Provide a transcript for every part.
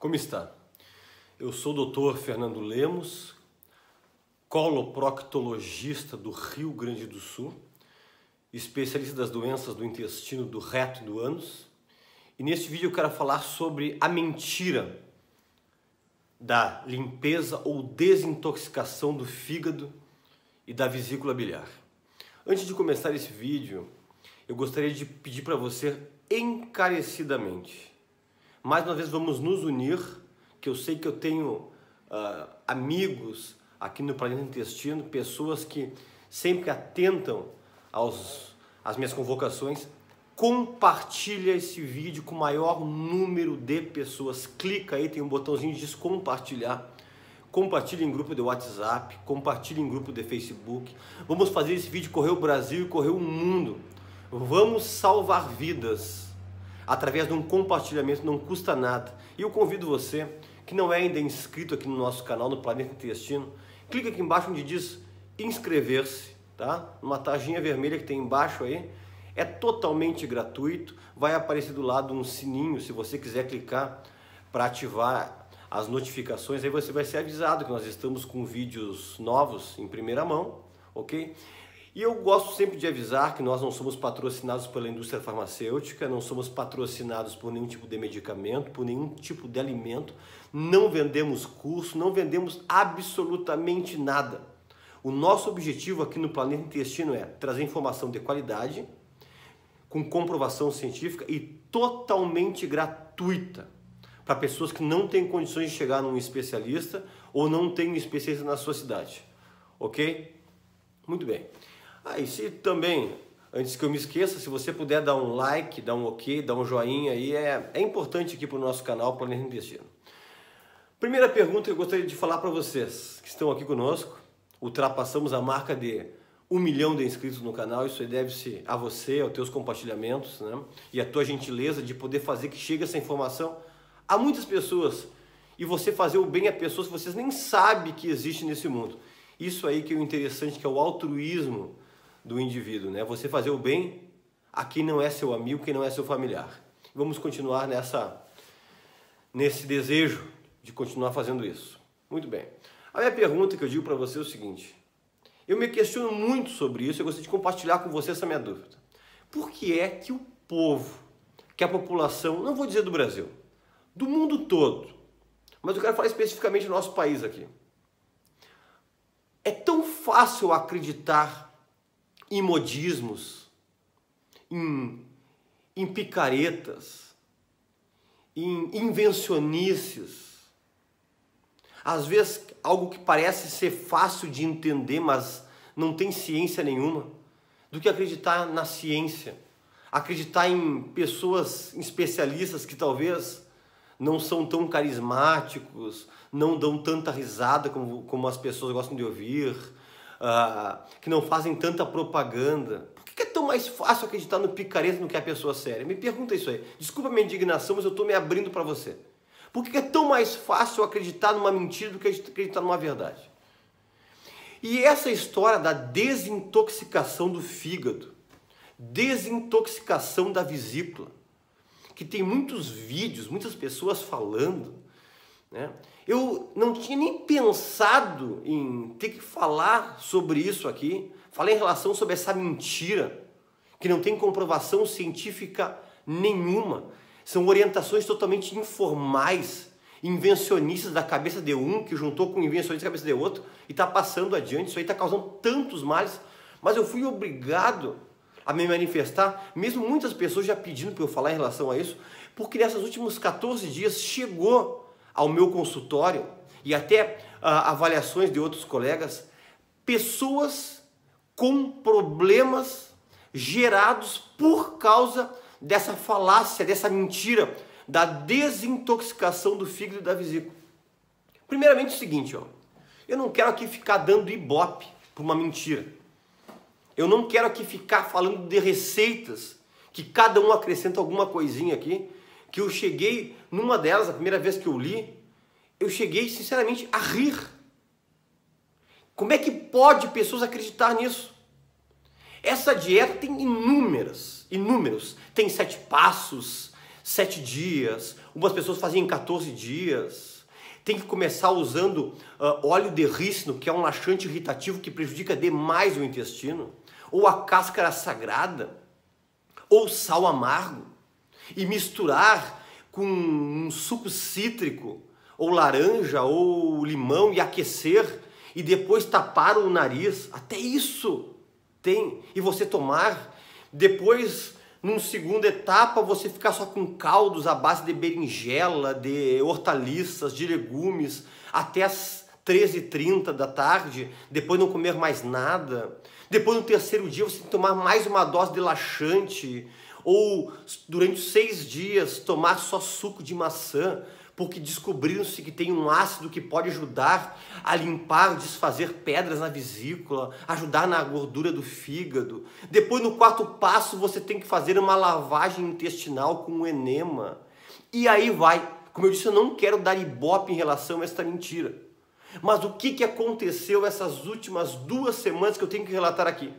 Como está? Eu sou o Dr. Fernando Lemos, coloproctologista do Rio Grande do Sul, especialista das doenças do intestino, do reto e do ânus. E neste vídeo eu quero falar sobre a mentira da limpeza ou desintoxicação do fígado e da vesícula biliar. Antes de começar esse vídeo, eu gostaria de pedir para você encarecidamente mais uma vez vamos nos unir, que eu sei que eu tenho uh, amigos aqui no Planeta Intestino, pessoas que sempre atentam aos, às minhas convocações. Compartilha esse vídeo com o maior número de pessoas. Clica aí, tem um botãozinho de compartilhar. Compartilhe em grupo de WhatsApp, compartilhe em grupo de Facebook. Vamos fazer esse vídeo correr o Brasil e correr o mundo. Vamos salvar vidas através de um compartilhamento, não custa nada. E eu convido você que não é ainda inscrito aqui no nosso canal, no Planeta Intestino, clica aqui embaixo onde diz inscrever-se, tá? Uma taginha vermelha que tem embaixo aí. É totalmente gratuito, vai aparecer do lado um sininho se você quiser clicar para ativar as notificações, aí você vai ser avisado que nós estamos com vídeos novos em primeira mão, ok? E eu gosto sempre de avisar que nós não somos patrocinados pela indústria farmacêutica, não somos patrocinados por nenhum tipo de medicamento, por nenhum tipo de alimento, não vendemos curso, não vendemos absolutamente nada. O nosso objetivo aqui no Planeta Intestino é trazer informação de qualidade, com comprovação científica e totalmente gratuita para pessoas que não têm condições de chegar num especialista ou não têm um especialista na sua cidade. Ok? Muito bem. Ah, se também, antes que eu me esqueça, se você puder dar um like, dar um ok, dar um joinha aí, é, é importante aqui para o nosso canal Planeta Intestino. Primeira pergunta que eu gostaria de falar para vocês que estão aqui conosco. Ultrapassamos a marca de um milhão de inscritos no canal, isso deve-se a você, aos teus compartilhamentos né? e a tua gentileza de poder fazer que chegue essa informação a muitas pessoas e você fazer o bem a pessoas que vocês nem sabem que existe nesse mundo. Isso aí que é o interessante, que é o altruísmo do indivíduo, né? Você fazer o bem a quem não é seu amigo, quem não é seu familiar. Vamos continuar nessa nesse desejo de continuar fazendo isso. Muito bem. A minha pergunta que eu digo para você é o seguinte: eu me questiono muito sobre isso, eu gostaria de compartilhar com você essa minha dúvida. Por que é que o povo, que a população, não vou dizer do Brasil, do mundo todo, mas eu quero falar especificamente do nosso país aqui. É tão fácil acreditar em modismos, em, em picaretas, em invencionices. Às vezes, algo que parece ser fácil de entender, mas não tem ciência nenhuma, do que acreditar na ciência, acreditar em pessoas em especialistas que talvez não são tão carismáticos, não dão tanta risada como, como as pessoas gostam de ouvir, uh, que não fazem tanta propaganda. Por que é tão mais fácil acreditar no picareta do que a pessoa séria? Me pergunta isso aí. Desculpa minha indignação, mas eu estou me abrindo para você. Por que é tão mais fácil acreditar numa mentira do que acreditar numa verdade? E essa história da desintoxicação do fígado, desintoxicação da vesícula, que tem muitos vídeos, muitas pessoas falando, né? Eu não tinha nem pensado em ter que falar sobre isso aqui. Falei em relação sobre essa mentira, que não tem comprovação científica nenhuma. São orientações totalmente informais, invencionistas da cabeça de um, que juntou com invencionistas da cabeça de outro, e está passando adiante. Isso aí está causando tantos males. Mas eu fui obrigado a me manifestar, mesmo muitas pessoas já pedindo para eu falar em relação a isso, porque nesses últimos 14 dias chegou ao meu consultório e até uh, avaliações de outros colegas, pessoas com problemas gerados por causa dessa falácia, dessa mentira, da desintoxicação do fígado e da vesícula. Primeiramente o seguinte, ó, eu não quero aqui ficar dando ibope por uma mentira. Eu não quero aqui ficar falando de receitas que cada um acrescenta alguma coisinha aqui que eu cheguei, numa delas, a primeira vez que eu li, eu cheguei sinceramente a rir. Como é que pode pessoas acreditar nisso? Essa dieta tem inúmeras, inúmeros. Tem sete passos, sete dias, umas pessoas fazem em 14 dias. Tem que começar usando uh, óleo de rícino, que é um laxante irritativo que prejudica demais o intestino, ou a cáscara sagrada, ou sal amargo, e misturar com um suco cítrico, ou laranja, ou limão, e aquecer, e depois tapar o nariz. Até isso tem. E você tomar, depois numa segunda etapa, você ficar só com caldos à base de berinjela, de hortaliças, de legumes, até as 13h30 da tarde, depois não comer mais nada. Depois no terceiro dia você tem que tomar mais uma dose de laxante, ou durante seis dias tomar só suco de maçã porque descobriram-se que tem um ácido que pode ajudar a limpar, desfazer pedras na vesícula, ajudar na gordura do fígado. Depois, no quarto passo, você tem que fazer uma lavagem intestinal com o enema. E aí vai. Como eu disse, eu não quero dar ibope em relação a esta mentira. Mas o que, que aconteceu essas últimas duas semanas que eu tenho que relatar aqui?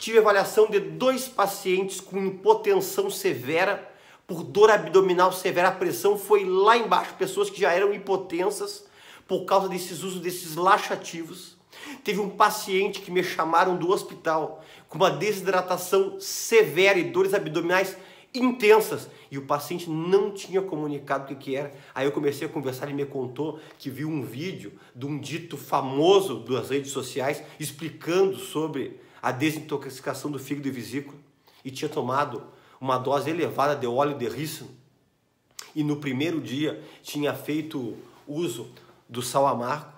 Tive avaliação de dois pacientes com hipotensão severa por dor abdominal severa, a pressão foi lá embaixo, pessoas que já eram hipotensas por causa desses usos desses laxativos. Teve um paciente que me chamaram do hospital com uma desidratação severa e dores abdominais intensas. E o paciente não tinha comunicado o que, que era. Aí eu comecei a conversar, ele me contou que viu um vídeo de um dito famoso das redes sociais explicando sobre a desintoxicação do fígado e vesícula e tinha tomado uma dose elevada de óleo de rícino e no primeiro dia tinha feito uso do sal amargo.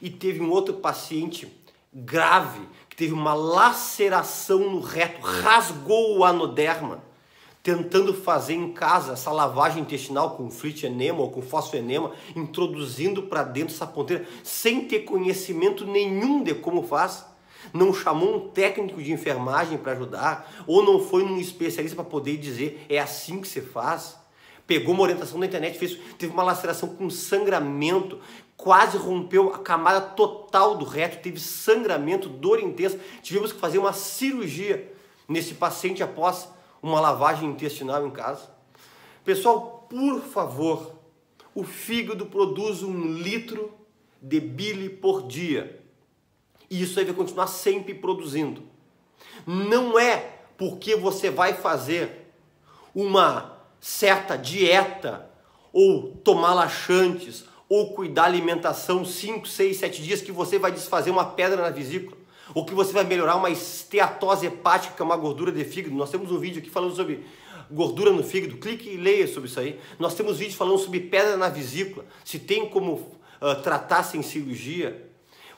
E teve um outro paciente grave que teve uma laceração no reto, rasgou o anoderma, tentando fazer em casa essa lavagem intestinal com frit enema ou com fosfoenema, introduzindo para dentro essa ponteira sem ter conhecimento nenhum de como faz não chamou um técnico de enfermagem para ajudar, ou não foi num especialista para poder dizer é assim que se faz. Pegou uma orientação da internet, fez, teve uma laceração com sangramento, quase rompeu a camada total do reto, teve sangramento, dor intensa. Tivemos que fazer uma cirurgia nesse paciente após uma lavagem intestinal em casa. Pessoal, por favor, o fígado produz um litro de bile por dia. E isso aí vai continuar sempre produzindo. Não é porque você vai fazer uma certa dieta ou tomar laxantes ou cuidar da alimentação 5, 6, 7 dias que você vai desfazer uma pedra na vesícula ou que você vai melhorar uma esteatose hepática, que é uma gordura de fígado. Nós temos um vídeo aqui falando sobre gordura no fígado, clique e leia sobre isso aí. Nós temos vídeos falando sobre pedra na vesícula, se tem como uh, tratar sem cirurgia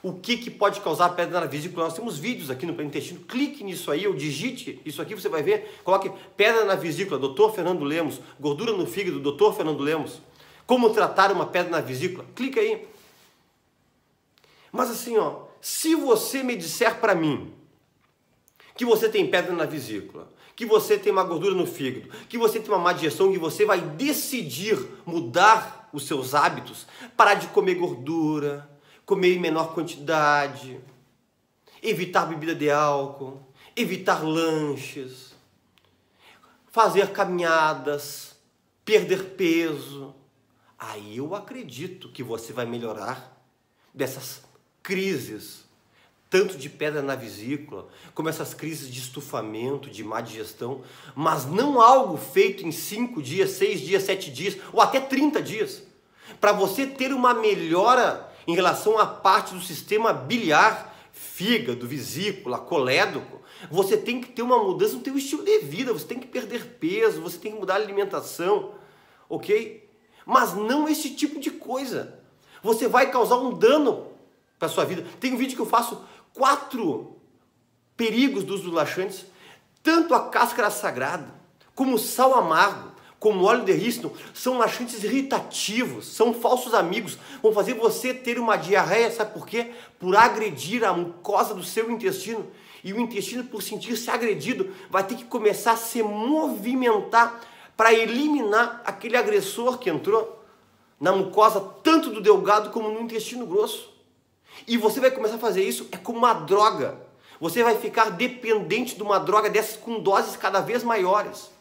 o que, que pode causar pedra na vesícula. Nós temos vídeos aqui no intestino, clique nisso aí, ou digite isso aqui, você vai ver, coloque pedra na vesícula, doutor Fernando Lemos, gordura no fígado, doutor Fernando Lemos, como tratar uma pedra na vesícula, clica aí. Mas assim, ó, se você me disser para mim que você tem pedra na vesícula, que você tem uma gordura no fígado, que você tem uma má digestão, que você vai decidir mudar os seus hábitos, parar de comer gordura, comer em menor quantidade, evitar bebida de álcool, evitar lanches, fazer caminhadas, perder peso. Aí eu acredito que você vai melhorar dessas crises, tanto de pedra na vesícula, como essas crises de estufamento, de má digestão, mas não algo feito em 5 dias, 6 dias, 7 dias ou até 30 dias. Para você ter uma melhora em relação à parte do sistema biliar, fígado, vesícula, colédoco, você tem que ter uma mudança no teu estilo de vida, você tem que perder peso, você tem que mudar a alimentação, ok? Mas não esse tipo de coisa. Você vai causar um dano para sua vida. Tem um vídeo que eu faço quatro perigos dos laxantes, tanto a cáscara sagrada, como o sal amargo, como óleo de rícino, são laxantes irritativos, são falsos amigos, vão fazer você ter uma diarreia, sabe por quê? Por agredir a mucosa do seu intestino. E o intestino, por sentir-se agredido, vai ter que começar a se movimentar para eliminar aquele agressor que entrou na mucosa, tanto do delgado como no intestino grosso. E você vai começar a fazer isso é como uma droga. Você vai ficar dependente de uma droga dessas com doses cada vez maiores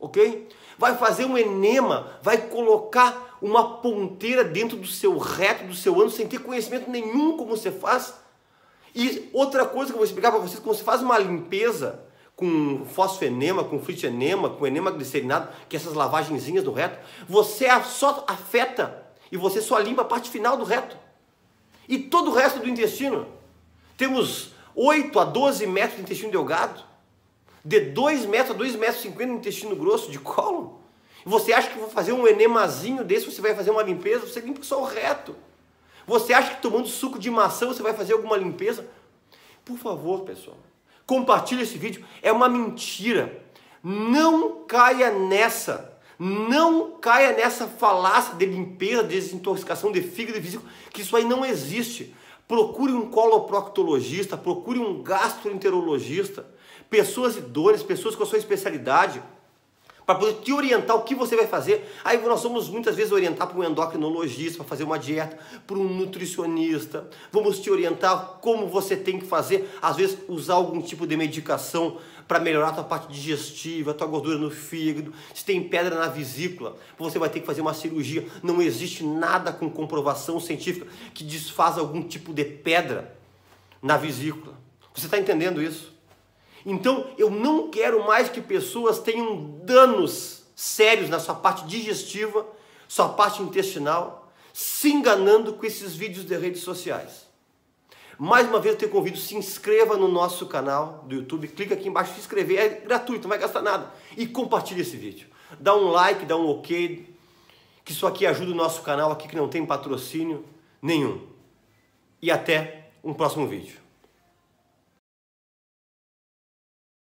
ok? vai fazer um enema, vai colocar uma ponteira dentro do seu reto, do seu ânus, sem ter conhecimento nenhum como você faz. E outra coisa que eu vou explicar para vocês, quando você faz uma limpeza com fosfenema, com flitenema, com enema glicerinado, que é essas lavagenzinhas do reto, você só afeta e você só limpa a parte final do reto. E todo o resto do intestino. Temos 8 a 12 metros de intestino delgado, de 2 metros a 2 metros e 50 de intestino grosso, de colo. E você acha que vou fazer um enemazinho desse, você vai fazer uma limpeza, você limpa só o reto. Você acha que tomando suco de maçã você vai fazer alguma limpeza? Por favor, pessoal, compartilhe esse vídeo. É uma mentira. Não caia nessa. Não caia nessa falácia de limpeza, desintoxicação de fígado e vesícula, que isso aí não existe. Procure um coloproctologista, procure um gastroenterologista, pessoas idôneas, pessoas com a sua especialidade para poder te orientar o que você vai fazer. Aí nós vamos muitas vezes orientar para um endocrinologista para fazer uma dieta, para um nutricionista. Vamos te orientar como você tem que fazer, às vezes usar algum tipo de medicação para melhorar a tua parte digestiva, a tua gordura no fígado. Se tem pedra na vesícula, você vai ter que fazer uma cirurgia. Não existe nada com comprovação científica que desfaça algum tipo de pedra na vesícula. Você está entendendo isso? Então eu não quero mais que pessoas tenham danos sérios na sua parte digestiva, sua parte intestinal, se enganando com esses vídeos de redes sociais. Mais uma vez eu te convido, se inscreva no nosso canal do YouTube, clica aqui embaixo, se inscrever, é gratuito, não vai gastar nada. E compartilhe esse vídeo. Dá um like, dá um ok, que isso aqui ajuda o nosso canal aqui que não tem patrocínio nenhum. E até um próximo vídeo.